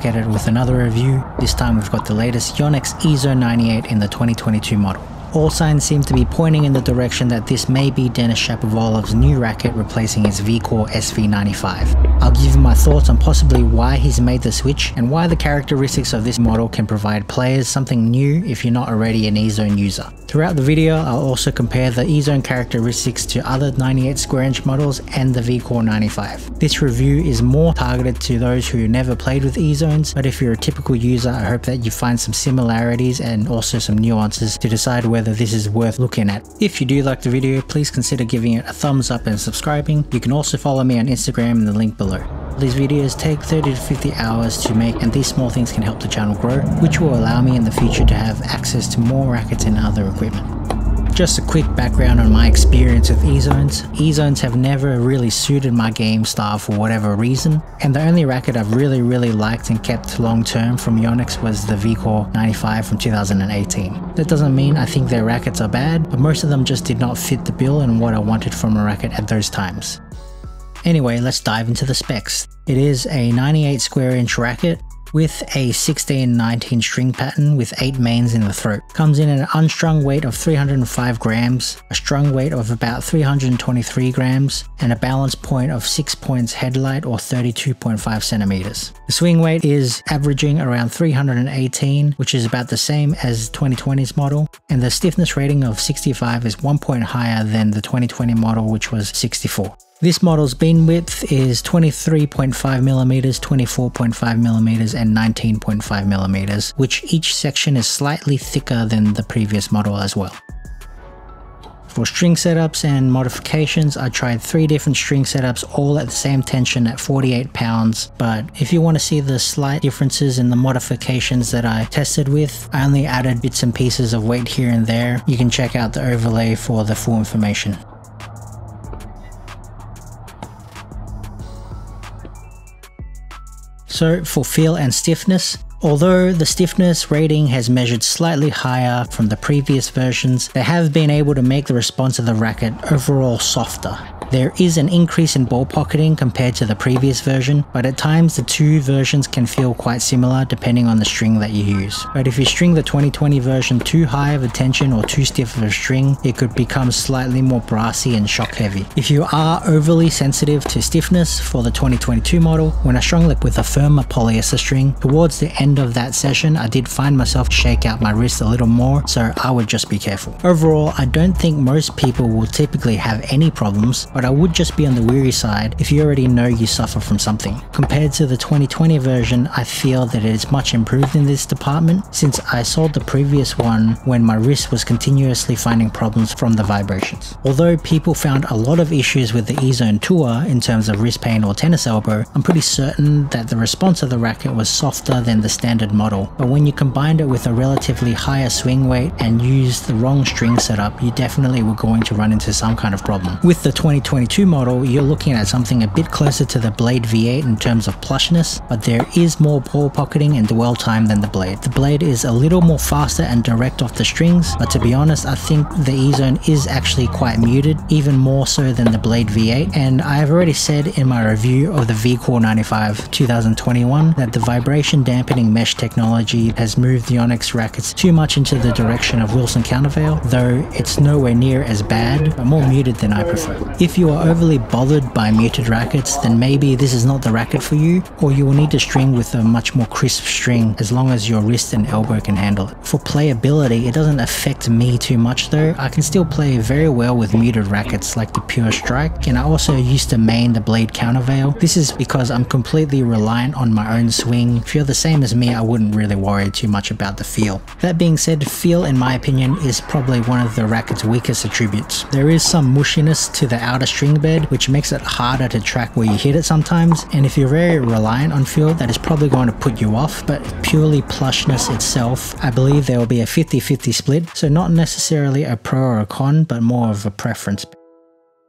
back at it with another review. This time we've got the latest Yonex EZone 98 in the 2022 model. All signs seem to be pointing in the direction that this may be Denis Shapovalov's new racket replacing his VCore SV95. I'll give you my thoughts on possibly why he's made the switch and why the characteristics of this model can provide players something new if you're not already an EZone user. Throughout the video, I'll also compare the EZone characteristics to other 98 square inch models and the VCore 95. This review is more targeted to those who never played with EZones, but if you're a typical user, I hope that you find some similarities and also some nuances to decide whether whether this is worth looking at. If you do like the video, please consider giving it a thumbs up and subscribing. You can also follow me on Instagram in the link below. These videos take 30 to 50 hours to make and these small things can help the channel grow, which will allow me in the future to have access to more rackets and other equipment. Just a quick background on my experience with E-Zones. E-Zones have never really suited my game style for whatever reason, and the only racket I've really really liked and kept long term from Yonex was the VCore 95 from 2018. That doesn't mean I think their rackets are bad, but most of them just did not fit the bill and what I wanted from a racket at those times. Anyway, let's dive into the specs. It is a 98 square inch racket with a 16-19 string pattern with 8 mains in the throat. Comes in an unstrung weight of 305 grams, a strung weight of about 323 grams, and a balance point of 6 points headlight or 32.5 centimeters. The swing weight is averaging around 318, which is about the same as 2020's model, and the stiffness rating of 65 is 1 point higher than the 2020 model which was 64. This model's beam width is 23.5mm, 24.5mm and 19.5mm, which each section is slightly thicker than the previous model as well. For string setups and modifications, I tried three different string setups all at the same tension at 48 pounds, but if you want to see the slight differences in the modifications that I tested with, I only added bits and pieces of weight here and there. You can check out the overlay for the full information. So for feel and stiffness, Although the stiffness rating has measured slightly higher from the previous versions, they have been able to make the response of the racket overall softer. There is an increase in ball pocketing compared to the previous version, but at times the two versions can feel quite similar depending on the string that you use. But if you string the 2020 version too high of a tension or too stiff of a string, it could become slightly more brassy and shock heavy. If you are overly sensitive to stiffness for the 2022 model, when I strung it with a firmer polyester string, towards the end of that session I did find myself shake out my wrist a little more, so I would just be careful. Overall, I don't think most people will typically have any problems, but I would just be on the weary side if you already know you suffer from something. Compared to the 2020 version, I feel that it is much improved in this department since I sold the previous one when my wrist was continuously finding problems from the vibrations. Although people found a lot of issues with the E-Zone Tour in terms of wrist pain or tennis elbow, I'm pretty certain that the response of the racket was softer than the standard model, but when you combined it with a relatively higher swing weight and used the wrong string setup, you definitely were going to run into some kind of problem. With the 2020 2022 model, you're looking at something a bit closer to the Blade V8 in terms of plushness, but there is more ball pocketing and dwell time than the Blade. The Blade is a little more faster and direct off the strings, but to be honest, I think the E-Zone is actually quite muted, even more so than the Blade V8, and I've already said in my review of the VCore 95 2021 that the vibration dampening mesh technology has moved the Yonex rackets too much into the direction of Wilson Countervail, though it's nowhere near as bad, but more muted than I prefer. If you are overly bothered by muted rackets, then maybe this is not the racket for you, or you will need to string with a much more crisp string as long as your wrist and elbow can handle it. For playability, it doesn't affect me too much though. I can still play very well with muted rackets like the Pure Strike, and I also used to main the Blade Countervail. This is because I'm completely reliant on my own swing. If you're the same as me, I wouldn't really worry too much about the feel. That being said, feel in my opinion is probably one of the racket's weakest attributes. There is some mushiness to the outer string bed, which makes it harder to track where you hit it sometimes. And if you're very reliant on feel, that is probably going to put you off. But purely plushness itself, I believe there will be a 50-50 split. So not necessarily a pro or a con, but more of a preference.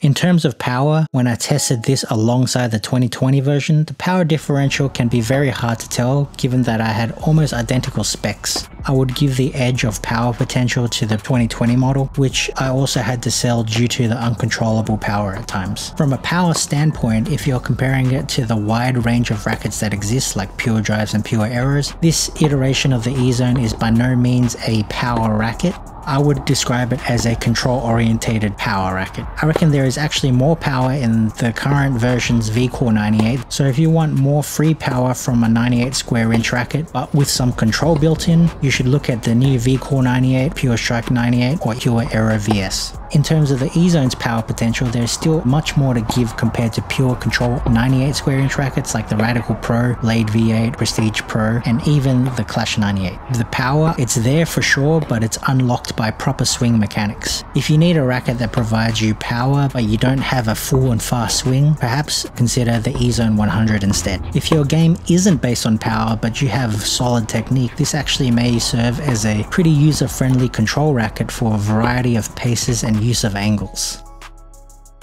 In terms of power, when I tested this alongside the 2020 version, the power differential can be very hard to tell given that I had almost identical specs. I would give the edge of power potential to the 2020 model, which I also had to sell due to the uncontrollable power at times. From a power standpoint, if you're comparing it to the wide range of rackets that exist like Pure Drives and Pure Aeros, this iteration of the E-Zone is by no means a power racket, I would describe it as a control orientated power racket. I reckon there is actually more power in the current version's VCore 98, so if you want more free power from a 98 square inch racket but with some control built in, you should look at the new VCore 98, Pure Strike 98 or Pure Aero VS. In terms of the E-Zone's power potential, there's still much more to give compared to pure control 98 square inch rackets like the Radical Pro, Blade V8, Prestige Pro, and even the Clash 98. The power, it's there for sure, but it's unlocked by proper swing mechanics. If you need a racket that provides you power, but you don't have a full and fast swing, perhaps consider the E-Zone 100 instead. If your game isn't based on power, but you have solid technique, this actually may serve as a pretty user-friendly control racket for a variety of paces and use of angles.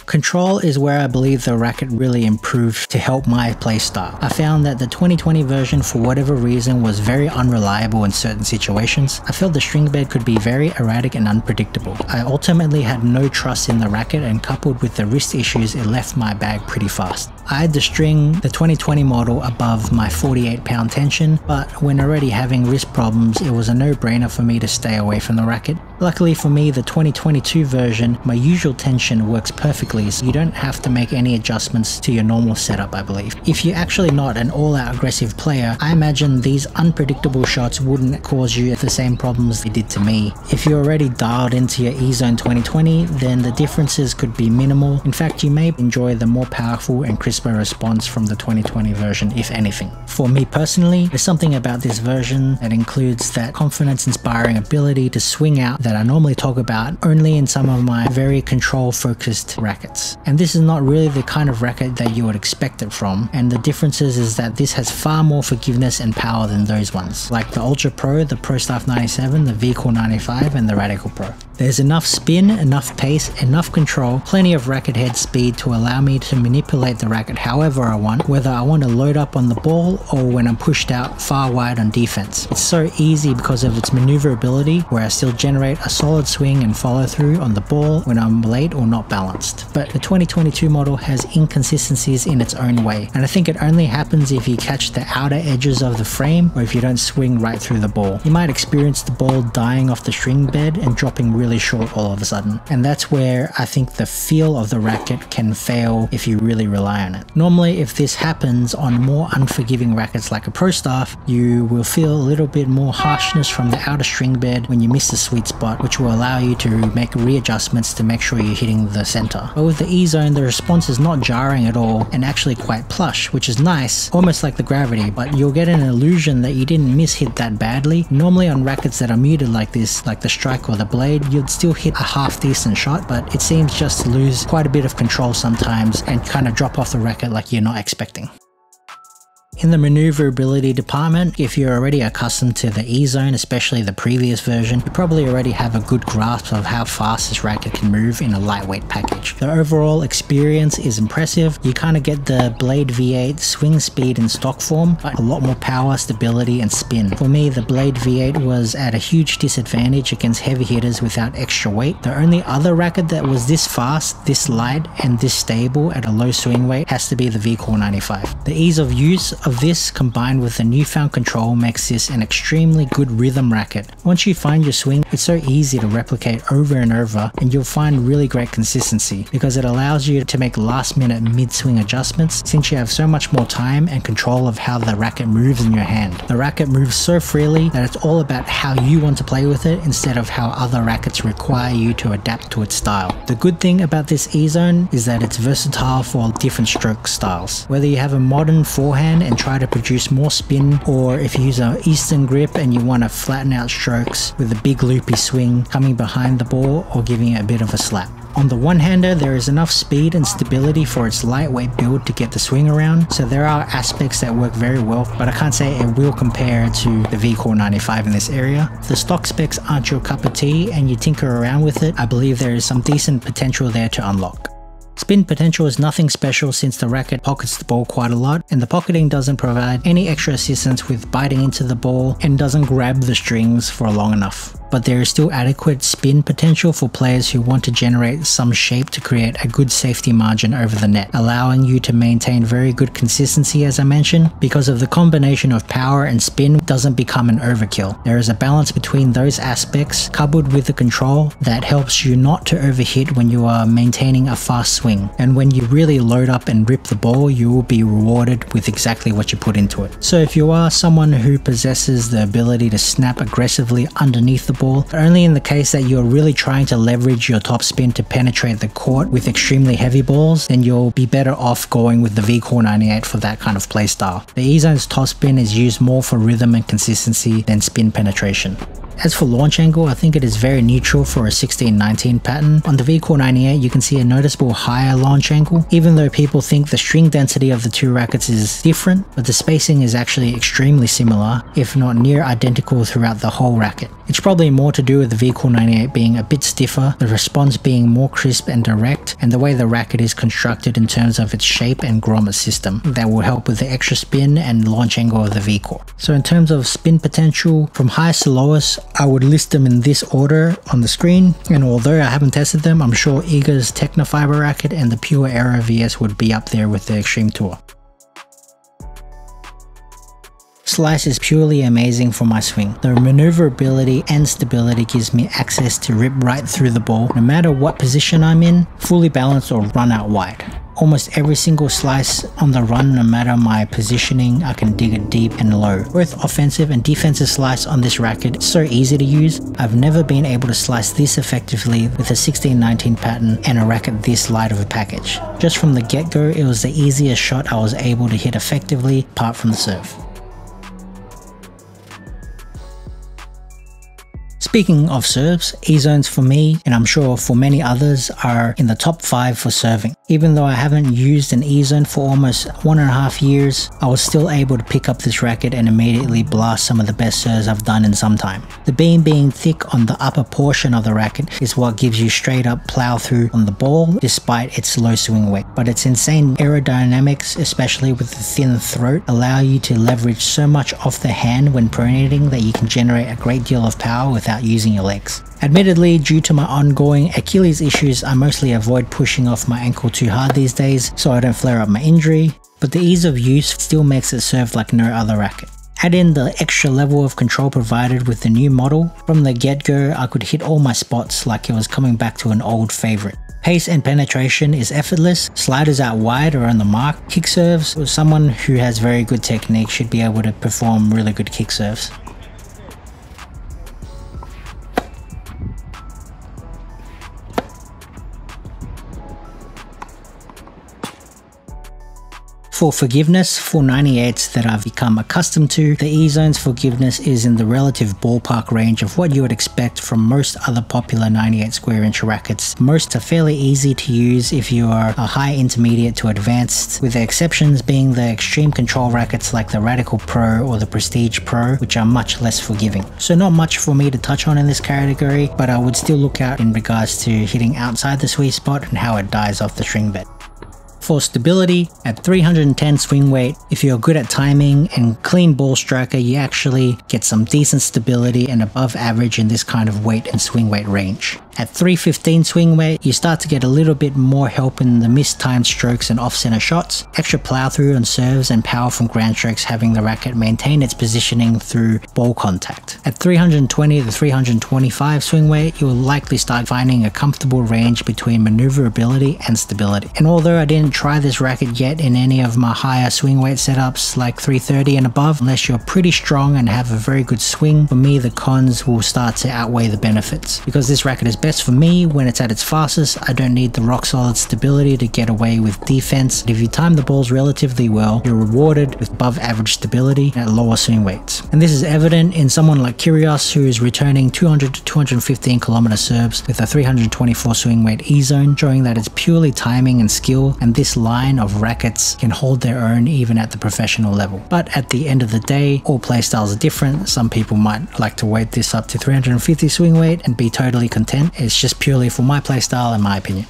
Control is where I believe the racket really improved to help my playstyle. I found that the 2020 version for whatever reason was very unreliable in certain situations. I felt the string bed could be very erratic and unpredictable. I ultimately had no trust in the racket and coupled with the wrist issues it left my bag pretty fast. I had the string the 2020 model above my 48 pound tension, but when already having wrist problems, it was a no-brainer for me to stay away from the racket. Luckily for me, the 2022 version, my usual tension works perfectly so you don't have to make any adjustments to your normal setup I believe. If you're actually not an all-out aggressive player, I imagine these unpredictable shots wouldn't cause you the same problems they did to me. If you're already dialed into your E-Zone 2020, then the differences could be minimal. In fact, you may enjoy the more powerful and crisper response from the 2020 version if anything. For me personally, there's something about this version that includes that confidence-inspiring ability to swing out that I normally talk about only in some of my very control focused rackets. And this is not really the kind of racket that you would expect it from, and the differences is that this has far more forgiveness and power than those ones, like the Ultra Pro, the Pro Staff 97, the VCore 95, and the Radical Pro. There's enough spin, enough pace, enough control, plenty of racket head speed to allow me to manipulate the racket however I want, whether I want to load up on the ball or when I'm pushed out far wide on defense. It's so easy because of its maneuverability where I still generate a solid swing and follow through on the ball when I'm late or not balanced. But the 2022 model has inconsistencies in its own way, and I think it only happens if you catch the outer edges of the frame or if you don't swing right through the ball. You might experience the ball dying off the string bed and dropping really short all of a sudden. And that's where I think the feel of the racket can fail if you really rely on it. Normally, if this happens on more unforgiving rackets like a Pro Staff, you will feel a little bit more harshness from the outer string bed when you miss the sweet spot, which will allow you to make readjustments to make sure you're hitting the center. But with the E-Zone, the response is not jarring at all and actually quite plush, which is nice, almost like the gravity, but you'll get an illusion that you didn't miss hit that badly. Normally on rackets that are muted like this, like the Strike or the Blade, you'd still hit a half decent shot, but it seems just to lose quite a bit of control sometimes and kind of drop off the racket like you're not expecting. In the maneuverability department, if you're already accustomed to the E-Zone, especially the previous version, you probably already have a good grasp of how fast this racket can move in a lightweight package. The overall experience is impressive. You kind of get the Blade V8 swing speed in stock form, but a lot more power, stability, and spin. For me, the Blade V8 was at a huge disadvantage against heavy hitters without extra weight. The only other racket that was this fast, this light, and this stable at a low swing weight has to be the VCore 95. The ease of use of this combined with the newfound control makes this an extremely good rhythm racket. Once you find your swing, it's so easy to replicate over and over and you'll find really great consistency because it allows you to make last minute mid-swing adjustments since you have so much more time and control of how the racket moves in your hand. The racket moves so freely that it's all about how you want to play with it instead of how other rackets require you to adapt to its style. The good thing about this E-Zone is that it's versatile for different stroke styles. Whether you have a modern forehand and try to produce more spin or if you use an eastern grip and you want to flatten out strokes with a big loopy swing coming behind the ball or giving it a bit of a slap. On the one-hander, there is enough speed and stability for its lightweight build to get the swing around, so there are aspects that work very well, but I can't say it will compare to the VCore 95 in this area. The stock specs aren't your cup of tea and you tinker around with it, I believe there is some decent potential there to unlock. Spin potential is nothing special since the racket pockets the ball quite a lot and the pocketing doesn't provide any extra assistance with biting into the ball and doesn't grab the strings for long enough but there is still adequate spin potential for players who want to generate some shape to create a good safety margin over the net, allowing you to maintain very good consistency as I mentioned, because of the combination of power and spin doesn't become an overkill. There is a balance between those aspects coupled with the control that helps you not to overhit when you are maintaining a fast swing, and when you really load up and rip the ball, you will be rewarded with exactly what you put into it. So if you are someone who possesses the ability to snap aggressively underneath the ball, only in the case that you're really trying to leverage your topspin to penetrate the court with extremely heavy balls, then you'll be better off going with the VCore 98 for that kind of playstyle. The E-Zone's topspin is used more for rhythm and consistency than spin penetration. As for launch angle, I think it is very neutral for a 1619 pattern. On the VCore 98, you can see a noticeable higher launch angle, even though people think the string density of the two rackets is different, but the spacing is actually extremely similar, if not near identical throughout the whole racket. It's probably more to do with the VCore 98 being a bit stiffer, the response being more crisp and direct, and the way the racket is constructed in terms of its shape and grommet system that will help with the extra spin and launch angle of the VCore. So in terms of spin potential, from highest to lowest, I would list them in this order on the screen, and although I haven't tested them, I'm sure Iga's Tecnifibre racket and the Pure Aero VS would be up there with the Extreme Tour. Slice is purely amazing for my swing. The maneuverability and stability gives me access to rip right through the ball no matter what position I'm in, fully balanced or run out wide almost every single slice on the run no matter my positioning I can dig it deep and low. Both offensive and defensive slice on this racket is so easy to use. I've never been able to slice this effectively with a 1619 pattern and a racket this light of a package. Just from the get-go it was the easiest shot I was able to hit effectively apart from the serve. Speaking of serves, E-zones for me, and I'm sure for many others, are in the top 5 for serving. Even though I haven't used an E-zone for almost one and a half years, I was still able to pick up this racket and immediately blast some of the best serves I've done in some time. The beam being thick on the upper portion of the racket is what gives you straight up plow through on the ball despite its low swing weight. But its insane aerodynamics, especially with the thin throat, allow you to leverage so much off the hand when pronating that you can generate a great deal of power without using your legs. Admittedly, due to my ongoing Achilles issues, I mostly avoid pushing off my ankle too hard these days so I don't flare up my injury, but the ease of use still makes it serve like no other racket. Add in the extra level of control provided with the new model, from the get-go I could hit all my spots like it was coming back to an old favorite. Pace and penetration is effortless, sliders out wide or on the mark, kick serves, someone who has very good technique should be able to perform really good kick serves. For forgiveness, for 98s that I've become accustomed to, the E-Zone's forgiveness is in the relative ballpark range of what you would expect from most other popular 98 square inch rackets. Most are fairly easy to use if you are a high intermediate to advanced, with the exceptions being the extreme control rackets like the Radical Pro or the Prestige Pro, which are much less forgiving. So not much for me to touch on in this category, but I would still look out in regards to hitting outside the sweet spot and how it dies off the string bed. For stability, at 310 swing weight, if you're good at timing and clean ball striker, you actually get some decent stability and above average in this kind of weight and swing weight range. At 315 swing weight, you start to get a little bit more help in the mistimed strokes and off-center shots, extra plow through on serves and power from ground strokes having the racket maintain its positioning through ball contact. At 320 to 325 swing weight, you'll likely start finding a comfortable range between maneuverability and stability. And although I didn't try this racket yet in any of my higher swing weight setups like 330 and above, unless you're pretty strong and have a very good swing, for me the cons will start to outweigh the benefits. Because this racket is best for me when it's at its fastest, I don't need the rock solid stability to get away with defense. If you time the balls relatively well, you're rewarded with above average stability at lower swing weights. And this is evident in someone like Kyrgios who is returning 200 to 215 kilometer serves with a 324 swing weight E-zone, showing that it's purely timing and skill, and this line of rackets can hold their own even at the professional level. But at the end of the day, all playstyles are different. Some people might like to weight this up to 350 swing weight and be totally content it's just purely for my playstyle and my opinion.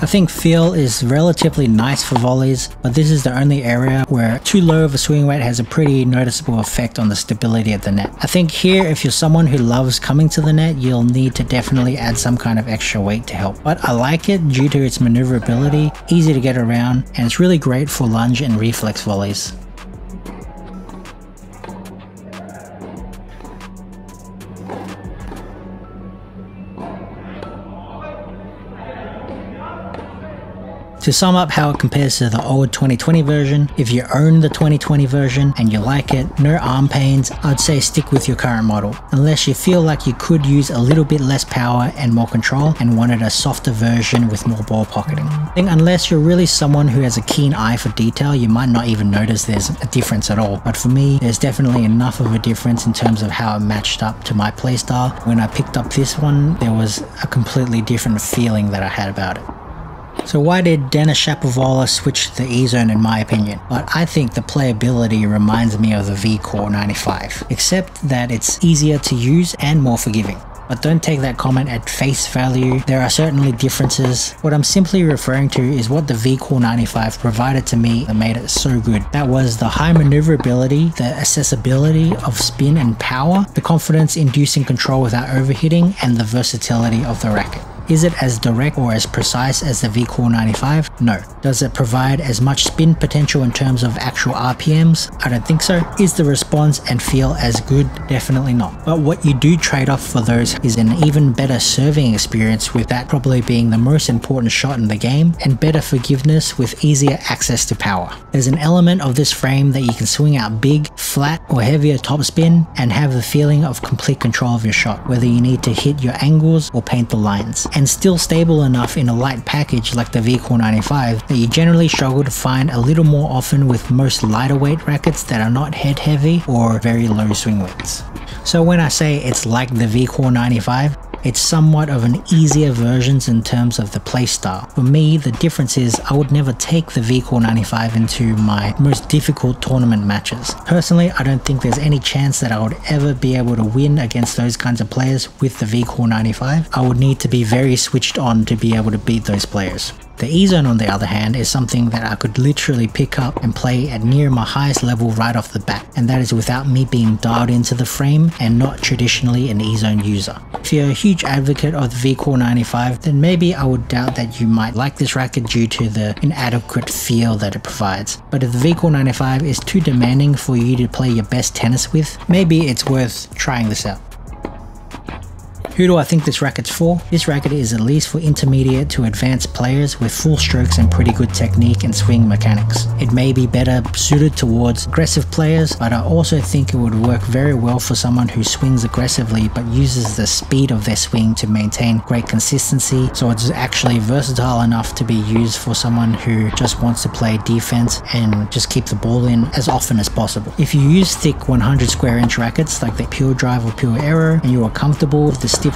I think feel is relatively nice for volleys, but this is the only area where too low of a swing weight has a pretty noticeable effect on the stability of the net. I think here, if you're someone who loves coming to the net, you'll need to definitely add some kind of extra weight to help. But I like it due to its maneuverability, easy to get around, and it's really great for lunge and reflex volleys. To sum up how it compares to the old 2020 version, if you own the 2020 version and you like it, no arm pains, I'd say stick with your current model, unless you feel like you could use a little bit less power and more control and wanted a softer version with more ball pocketing. I think unless you're really someone who has a keen eye for detail, you might not even notice there's a difference at all, but for me, there's definitely enough of a difference in terms of how it matched up to my playstyle. When I picked up this one, there was a completely different feeling that I had about it. So why did Denis Shapovalov switch to the E-Zone in my opinion? But I think the playability reminds me of the V-Core 95, except that it's easier to use and more forgiving. But don't take that comment at face value, there are certainly differences. What I'm simply referring to is what the V-Core 95 provided to me that made it so good. That was the high maneuverability, the accessibility of spin and power, the confidence inducing control without overheating, and the versatility of the racket. Is it as direct or as precise as the V-Core 95? No. Does it provide as much spin potential in terms of actual RPMs? I don't think so. Is the response and feel as good? Definitely not. But what you do trade off for those is an even better serving experience with that probably being the most important shot in the game and better forgiveness with easier access to power. There's an element of this frame that you can swing out big, flat or heavier topspin and have the feeling of complete control of your shot whether you need to hit your angles or paint the lines and still stable enough in a light package like the V-Core 95 that you generally struggle to find a little more often with most lighter weight rackets that are not head heavy or very low swing weights. So when I say it's like the V-Core 95, it's somewhat of an easier version in terms of the playstyle. For me, the difference is I would never take the V-Core 95 into my most difficult tournament matches. Personally, I don't think there's any chance that I would ever be able to win against those kinds of players with the V-Core 95. I would need to be very switched on to be able to beat those players. The E-Zone on the other hand is something that I could literally pick up and play at near my highest level right off the bat and that is without me being dialed into the frame and not traditionally an E-Zone user. If you're a huge advocate of the V-Core 95 then maybe I would doubt that you might like this racket due to the inadequate feel that it provides. But if the V-Core 95 is too demanding for you to play your best tennis with, maybe it's worth trying this out. Who do I think this racket's for? This racket is at least for intermediate to advanced players with full strokes and pretty good technique and swing mechanics. It may be better suited towards aggressive players, but I also think it would work very well for someone who swings aggressively but uses the speed of their swing to maintain great consistency, so it's actually versatile enough to be used for someone who just wants to play defense and just keep the ball in as often as possible. If you use thick 100 square inch rackets like the Pure Drive or Pure Aero and you are comfortable with the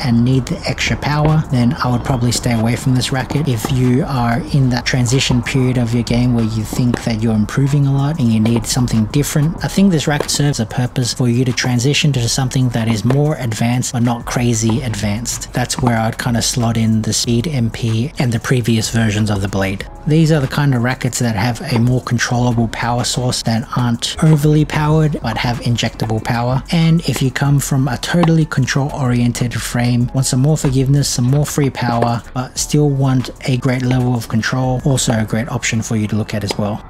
and need the extra power, then I would probably stay away from this racket. If you are in that transition period of your game where you think that you're improving a lot and you need something different, I think this racket serves a purpose for you to transition to something that is more advanced but not crazy advanced. That's where I'd kind of slot in the Speed MP and the previous versions of the blade. These are the kind of rackets that have a more controllable power source that aren't overly powered but have injectable power. And if you come from a totally control oriented frame, want some more forgiveness, some more free power, but still want a great level of control, also a great option for you to look at as well.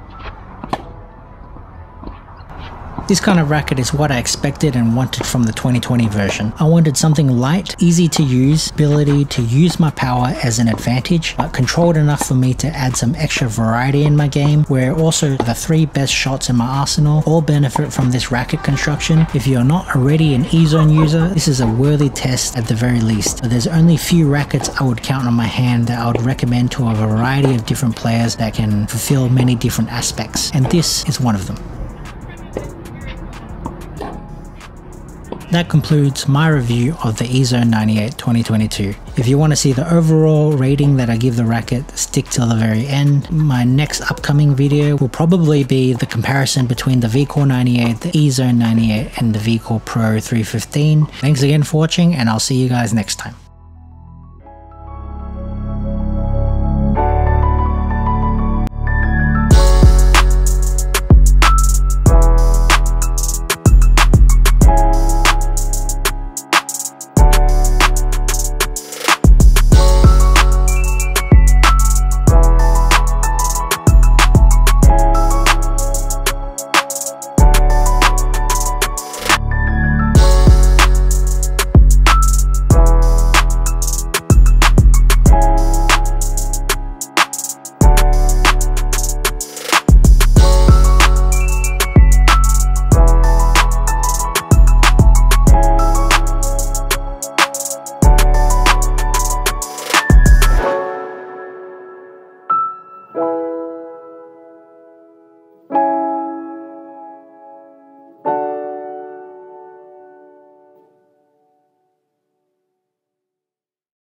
This kind of racket is what I expected and wanted from the 2020 version. I wanted something light, easy to use, ability to use my power as an advantage, but controlled enough for me to add some extra variety in my game, where also the three best shots in my arsenal all benefit from this racket construction. If you're not already an E-Zone user, this is a worthy test at the very least. But there's only few rackets I would count on my hand that I would recommend to a variety of different players that can fulfill many different aspects, and this is one of them. That concludes my review of the E-Zone 98 2022. If you want to see the overall rating that I give the racket, stick till the very end. My next upcoming video will probably be the comparison between the V-Core 98, the E-Zone 98 and the V-Core Pro 315. Thanks again for watching and I'll see you guys next time.